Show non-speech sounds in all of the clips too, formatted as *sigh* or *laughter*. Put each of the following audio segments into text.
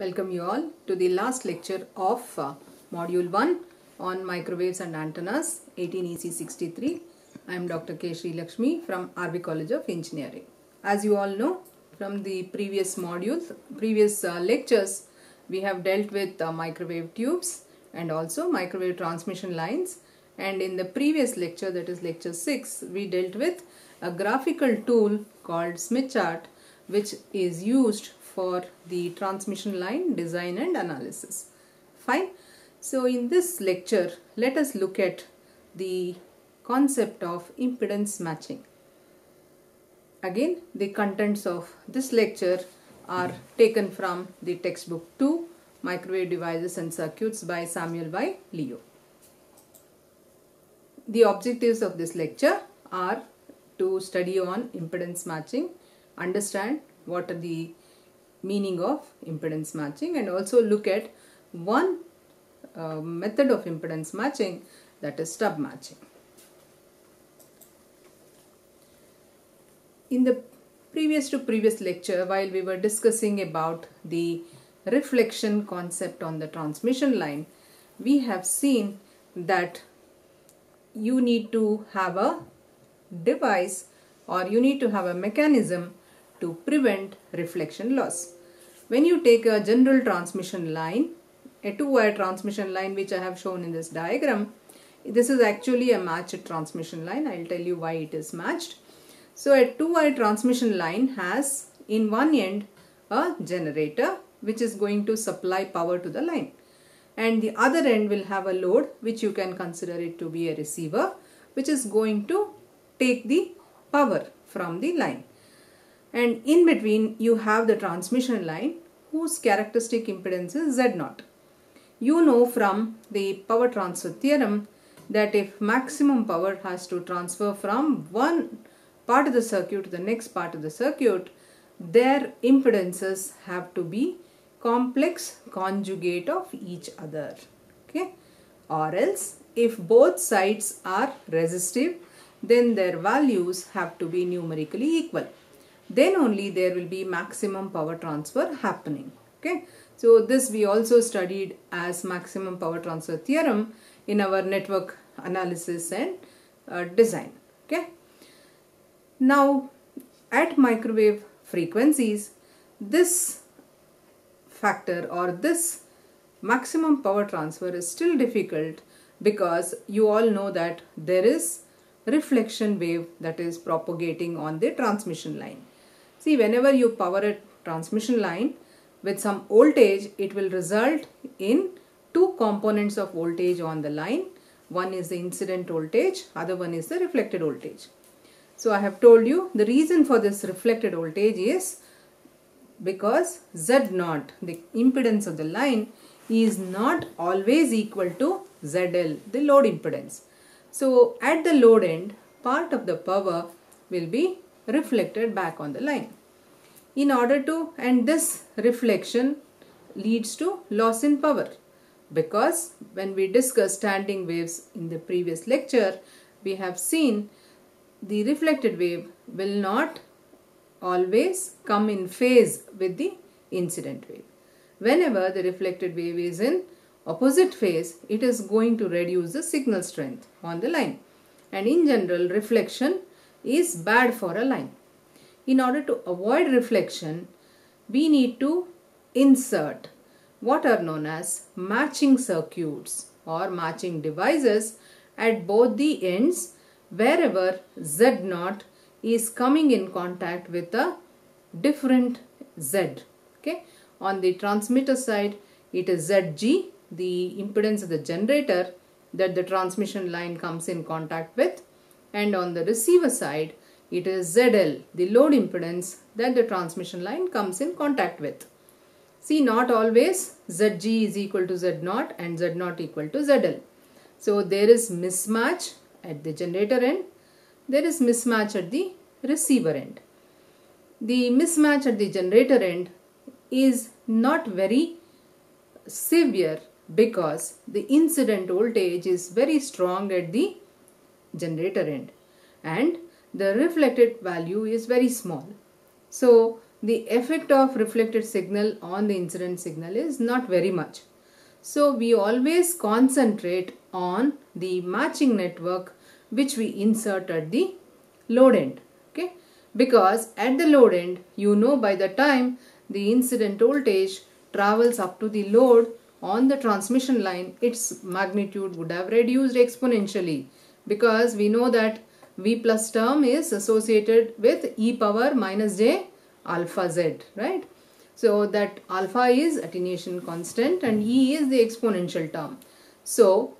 Welcome you all to the last lecture of uh, Module 1 on microwaves and antennas 18 EC63. I am Dr. K. Sri Lakshmi from RV College of Engineering. As you all know from the previous modules, previous uh, lectures, we have dealt with uh, microwave tubes and also microwave transmission lines and in the previous lecture that is lecture 6 we dealt with a graphical tool called Smith chart which is used for the transmission line design and analysis. Fine. So in this lecture let us look at the concept of impedance matching. Again the contents of this lecture are taken from the textbook 2 Microwave Devices and Circuits by Samuel Y. Liao. The objectives of this lecture are to study on impedance matching, understand what are the meaning of impedance matching and also look at one uh, method of impedance matching that is stub matching. In the previous to previous lecture while we were discussing about the reflection concept on the transmission line we have seen that you need to have a device or you need to have a mechanism to prevent reflection loss. When you take a general transmission line, a two-wire transmission line which I have shown in this diagram, this is actually a matched transmission line. I will tell you why it is matched. So a two-wire transmission line has in one end a generator which is going to supply power to the line and the other end will have a load which you can consider it to be a receiver which is going to take the power from the line and in between you have the transmission line whose characteristic impedance is Z0. You know from the power transfer theorem that if maximum power has to transfer from one part of the circuit to the next part of the circuit, their impedances have to be complex conjugate of each other. Okay, or else if both sides are resistive, then their values have to be numerically equal then only there will be maximum power transfer happening. Okay. So this we also studied as maximum power transfer theorem in our network analysis and uh, design. Okay. Now at microwave frequencies this factor or this maximum power transfer is still difficult because you all know that there is reflection wave that is propagating on the transmission line. See, whenever you power a transmission line with some voltage, it will result in two components of voltage on the line. One is the incident voltage, other one is the reflected voltage. So, I have told you the reason for this reflected voltage is because Z0, the impedance of the line is not always equal to ZL, the load impedance. So, at the load end, part of the power will be reflected back on the line. In order to, and this reflection leads to loss in power because when we discuss standing waves in the previous lecture, we have seen the reflected wave will not always come in phase with the incident wave. Whenever the reflected wave is in opposite phase, it is going to reduce the signal strength on the line. And in general, reflection is bad for a line. In order to avoid reflection, we need to insert what are known as matching circuits or matching devices at both the ends wherever Z0 is coming in contact with a different Z. Okay. On the transmitter side, it is ZG, the impedance of the generator that the transmission line comes in contact with and on the receiver side it is ZL the load impedance that the transmission line comes in contact with. See not always ZG is equal to Z0 and Z0 equal to ZL. So there is mismatch at the generator end, there is mismatch at the receiver end. The mismatch at the generator end is not very severe because the incident voltage is very strong at the generator end and the reflected value is very small. So the effect of reflected signal on the incident signal is not very much. So we always concentrate on the matching network which we insert at the load end. Okay, because at the load end you know by the time the incident voltage travels up to the load on the transmission line its magnitude would have reduced exponentially because we know that V plus term is associated with e power minus j alpha z right. So that alpha is attenuation constant and e is the exponential term. So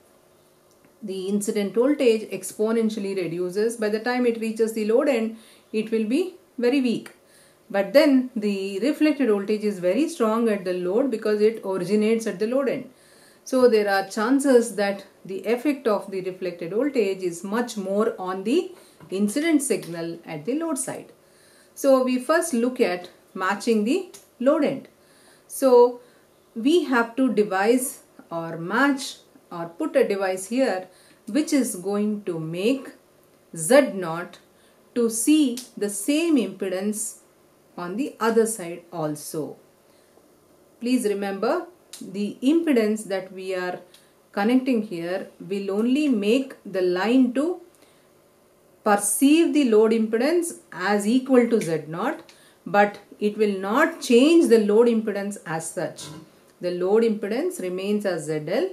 the incident voltage exponentially reduces by the time it reaches the load end it will be very weak but then the reflected voltage is very strong at the load because it originates at the load end. So there are chances that the effect of the reflected voltage is much more on the incident signal at the load side. So we first look at matching the load end. So we have to devise or match or put a device here which is going to make Z0 to see the same impedance on the other side also. Please remember the impedance that we are connecting here will only make the line to perceive the load impedance as equal to Z0 but it will not change the load impedance as such. The load impedance remains as ZL.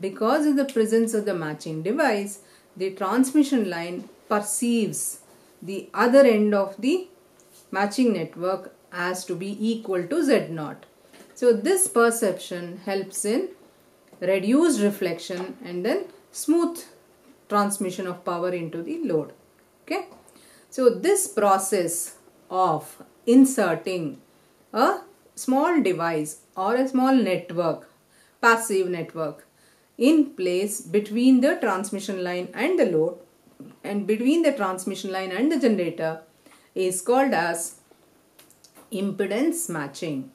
Because of the presence of the matching device, the transmission line perceives the other end of the matching network as to be equal to Z0. So this perception helps in reduced reflection and then smooth transmission of power into the load. Okay. So this process of inserting a small device or a small network, passive network in place between the transmission line and the load and between the transmission line and the generator is called as impedance matching.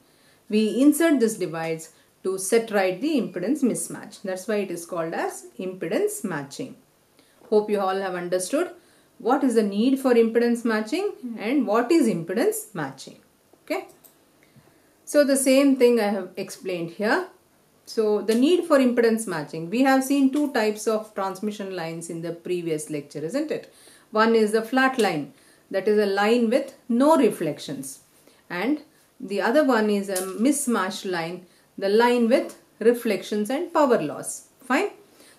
We insert this device to set right the impedance mismatch. That's why it is called as impedance matching. Hope you all have understood what is the need for impedance matching and what is impedance matching. Okay. So the same thing I have explained here. So the need for impedance matching. We have seen two types of transmission lines in the previous lecture, isn't it? One is the flat line that is a line with no reflections and the other one is a mismatched line the line with reflections and power loss. Fine?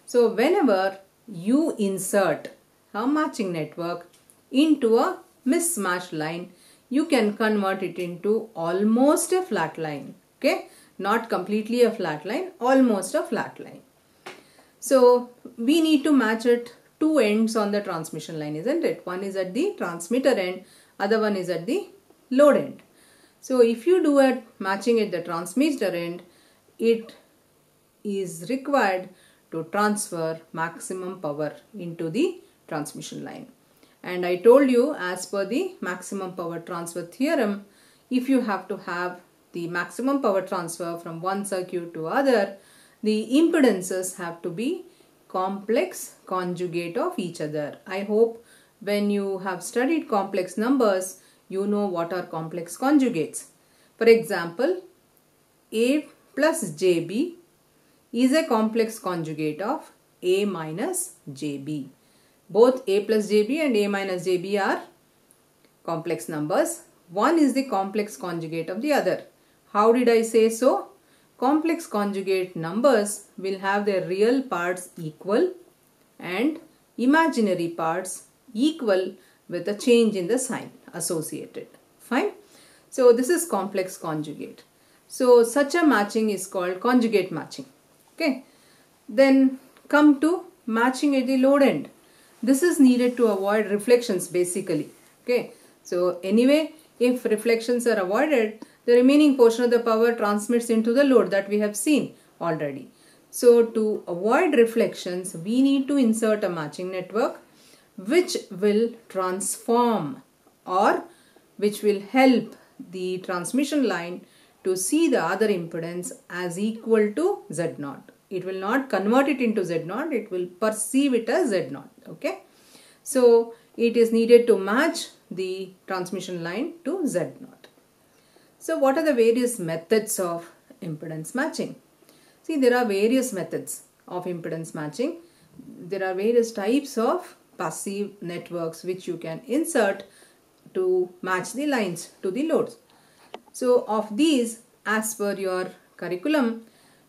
So whenever you insert a matching network into a mismatched line you can convert it into almost a flat line. Okay? Not completely a flat line almost a flat line. So we need to match it two ends on the transmission line isn't it? One is at the transmitter end other one is at the load end so if you do a matching at the transmitter end it is required to transfer maximum power into the transmission line and I told you as per the maximum power transfer theorem if you have to have the maximum power transfer from one circuit to other the impedances have to be complex conjugate of each other. I hope when you have studied complex numbers, you know what are complex conjugates. For example, A plus JB is a complex conjugate of A minus JB. Both A plus JB and A minus JB are complex numbers. One is the complex conjugate of the other. How did I say so? complex conjugate numbers will have their real parts equal and imaginary parts equal with a change in the sign associated. Fine. So this is complex conjugate. So such a matching is called conjugate matching. Okay. Then come to matching at the load end. This is needed to avoid reflections basically. Okay. So anyway, if reflections are avoided, the remaining portion of the power transmits into the load that we have seen already. So to avoid reflections, we need to insert a matching network which will transform or which will help the transmission line to see the other impedance as equal to Z0. It will not convert it into Z0, it will perceive it as Z0. Okay. So it is needed to match the transmission line to Z0. So what are the various methods of impedance matching? See there are various methods of impedance matching. There are various types of passive networks which you can insert to match the lines to the loads. So of these as per your curriculum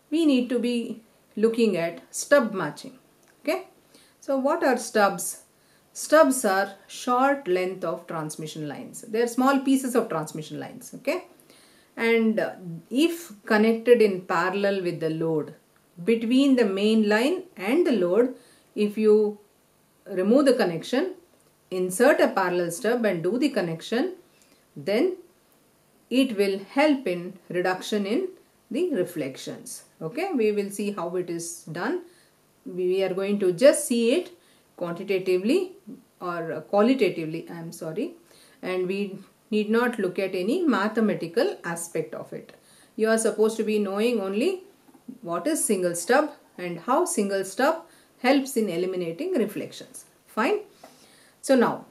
we need to be looking at stub matching. Okay. So what are stubs? Stubs are short length of transmission lines. They are small pieces of transmission lines. Okay. And uh, if connected in parallel with the load, between the main line and the load, if you remove the connection, insert a parallel stub and do the connection, then it will help in reduction in the reflections. Okay, we will see how it is done. We are going to just see it quantitatively or qualitatively I am sorry and we need not look at any mathematical aspect of it. You are supposed to be knowing only what is single stub and how single stub helps in eliminating reflections. Fine. So now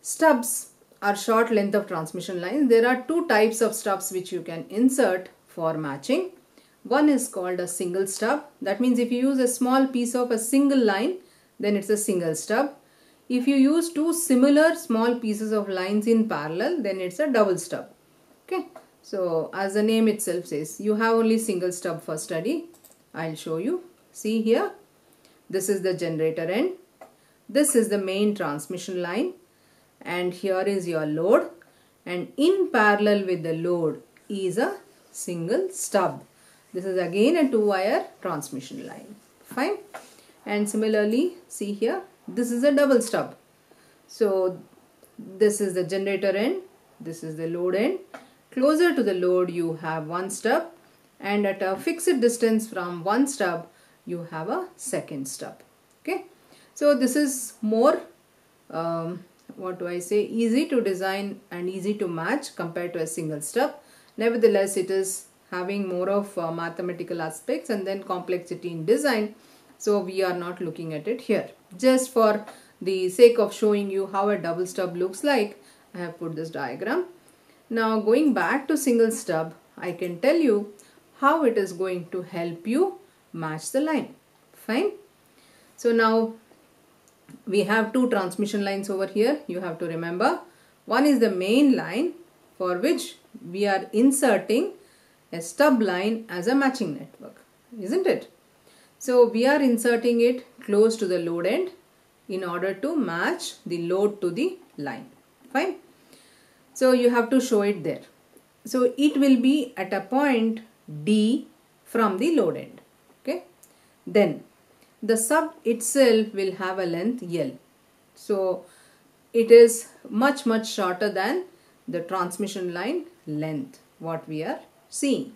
stubs are short length of transmission lines. There are two types of stubs which you can insert for matching. One is called a single stub. That means if you use a small piece of a single line then it's a single stub. If you use two similar small pieces of lines in parallel, then it's a double stub. Okay. So, as the name itself says, you have only single stub for study. I'll show you. See here. This is the generator end. This is the main transmission line. And here is your load. And in parallel with the load is a single stub. This is again a two wire transmission line. Fine and similarly see here this is a double stub so this is the generator end this is the load end closer to the load you have one stub and at a fixed distance from one stub you have a second stub okay so this is more um, what do I say easy to design and easy to match compared to a single stub nevertheless it is having more of uh, mathematical aspects and then complexity in design so we are not looking at it here. Just for the sake of showing you how a double stub looks like, I have put this diagram. Now going back to single stub, I can tell you how it is going to help you match the line. Fine. So now we have two transmission lines over here. You have to remember. One is the main line for which we are inserting a stub line as a matching network. Isn't it? So we are inserting it close to the load end in order to match the load to the line. Fine. So you have to show it there. So it will be at a point D from the load end. Okay. Then the stub itself will have a length L. So it is much much shorter than the transmission line length what we are seeing.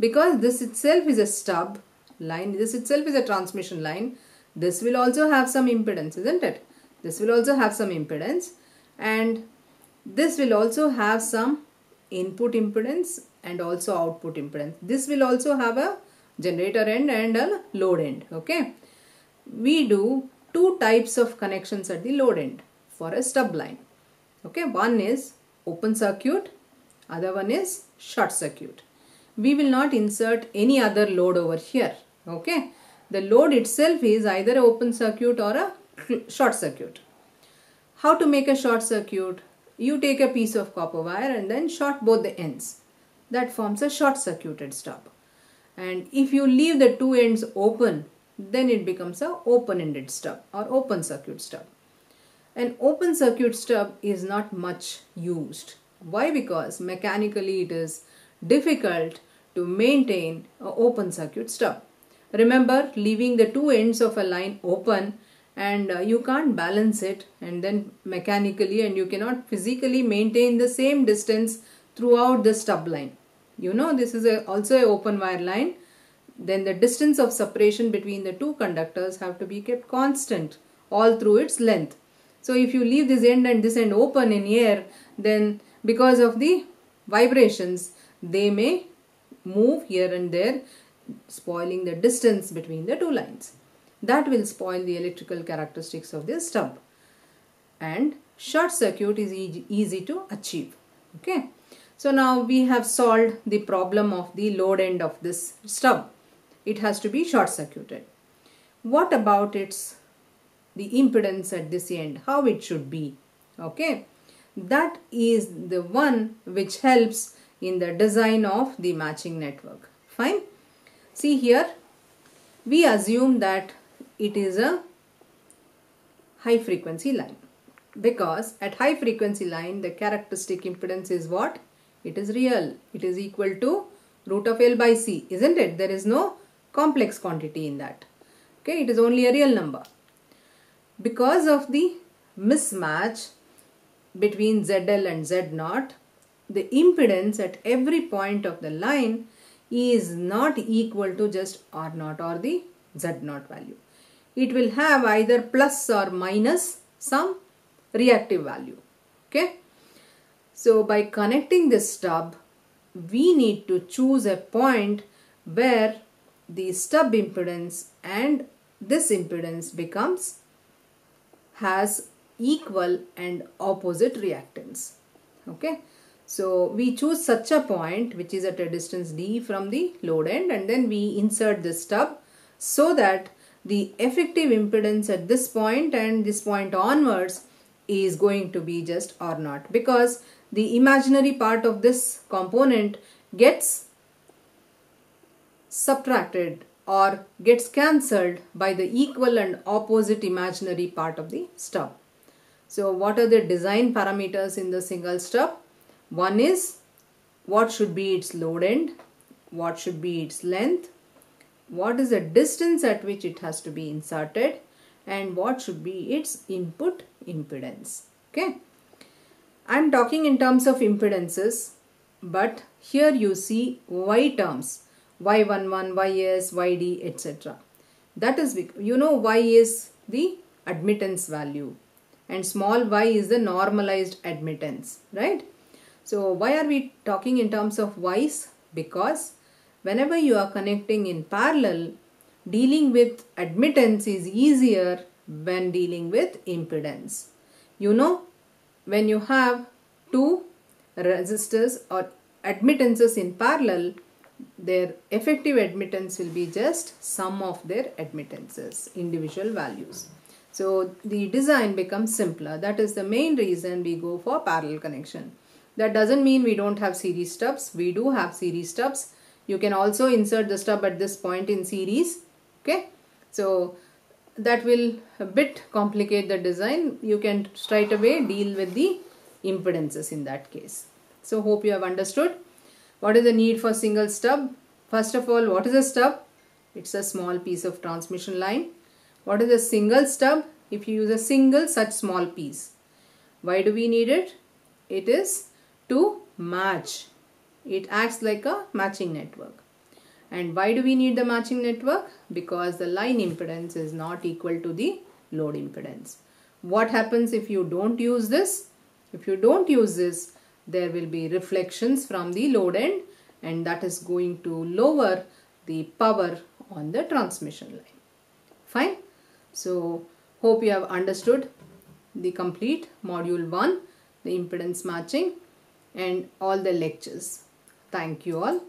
Because this itself is a stub line. This itself is a transmission line. This will also have some impedance, isn't it? This will also have some impedance and this will also have some input impedance and also output impedance. This will also have a generator end and a load end. Okay. We do two types of connections at the load end for a stub line. Okay. One is open circuit. Other one is short circuit. We will not insert any other load over here okay the load itself is either a open circuit or a *clears throat* short circuit how to make a short circuit you take a piece of copper wire and then short both the ends that forms a short circuited stub and if you leave the two ends open then it becomes a open-ended stub or open circuit stub. An open circuit stub is not much used. Why? Because mechanically it is difficult to maintain an open circuit stub. Remember leaving the two ends of a line open and uh, you can't balance it and then mechanically and you cannot physically maintain the same distance throughout the stub line. You know this is a, also a open wire line then the distance of separation between the two conductors have to be kept constant all through its length. So if you leave this end and this end open in air then because of the vibrations they may move here and there spoiling the distance between the two lines. That will spoil the electrical characteristics of this stub. And short circuit is easy to achieve. Okay. So now we have solved the problem of the load end of this stub. It has to be short circuited. What about its the impedance at this end? How it should be? Okay. That is the one which helps in the design of the matching network. Fine. See here, we assume that it is a high frequency line because at high frequency line the characteristic impedance is what? It is real. It is equal to root of L by C, isn't it? There is no complex quantity in that. Okay, it is only a real number. Because of the mismatch between ZL and Z0, the impedance at every point of the line is not equal to just R0 or the Z0 value. It will have either plus or minus some reactive value. Okay. So by connecting this stub, we need to choose a point where the stub impedance and this impedance becomes has equal and opposite reactance. Okay. So we choose such a point which is at a distance d from the load end and then we insert this stub so that the effective impedance at this point and this point onwards is going to be just or not because the imaginary part of this component gets subtracted or gets cancelled by the equal and opposite imaginary part of the stub. So what are the design parameters in the single stub? One is what should be its load end, what should be its length, what is the distance at which it has to be inserted and what should be its input impedance. Okay. I am talking in terms of impedances but here you see Y terms Y11, YS, YD etc. That is, you know Y is the admittance value and small y is the normalized admittance, right? So why are we talking in terms of y's? Because whenever you are connecting in parallel, dealing with admittance is easier when dealing with impedance. You know, when you have two resistors or admittances in parallel, their effective admittance will be just sum of their admittances, individual values. So the design becomes simpler. That is the main reason we go for parallel connection. That doesn't mean we don't have series stubs. We do have series stubs. You can also insert the stub at this point in series. Okay. So that will a bit complicate the design. You can straight away deal with the impedances in that case. So hope you have understood. What is the need for single stub? First of all, what is a stub? It's a small piece of transmission line what is a single stub? If you use a single such small piece. Why do we need it? It is to match. It acts like a matching network. And why do we need the matching network? Because the line impedance is not equal to the load impedance. What happens if you don't use this? If you don't use this, there will be reflections from the load end and that is going to lower the power on the transmission line. Fine. So hope you have understood the complete module 1, the impedance matching and all the lectures. Thank you all.